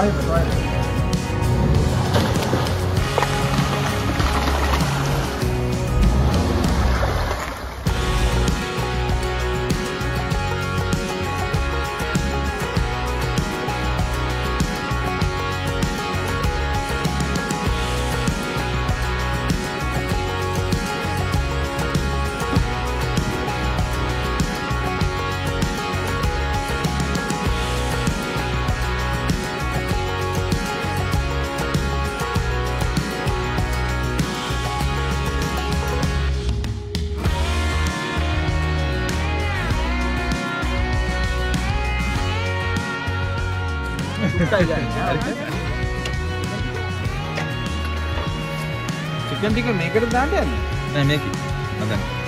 Drive it, drive it. Chicken ටික මේකට දාන්න යන්නේ නෑ මේක හදන්න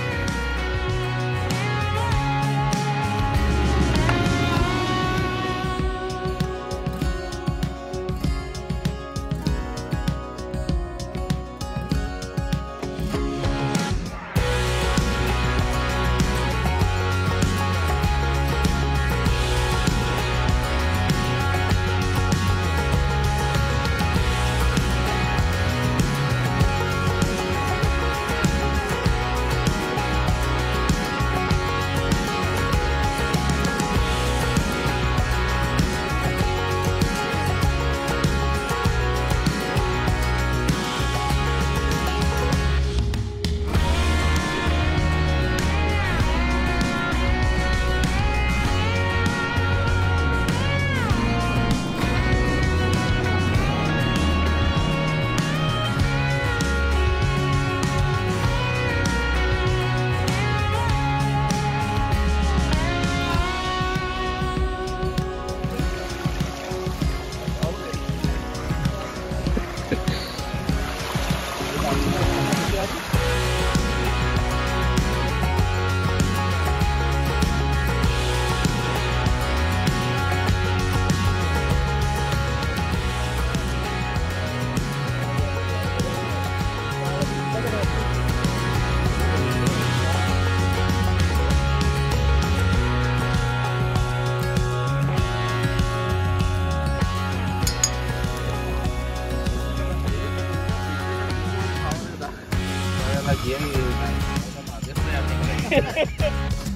那爷日，我的妈，别这样！